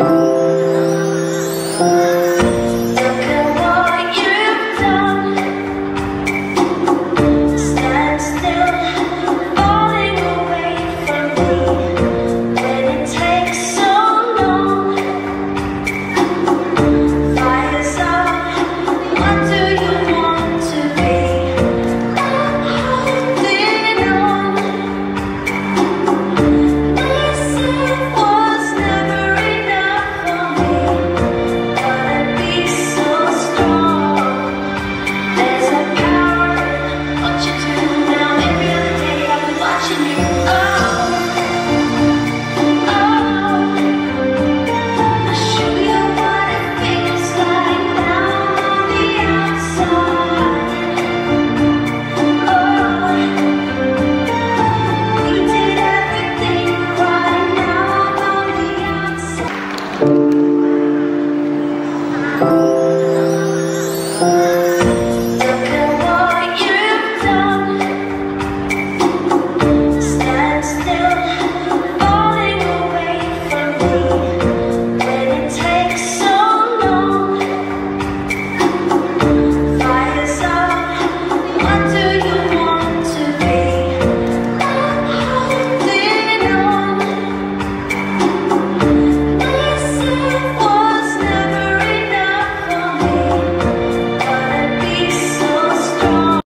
呜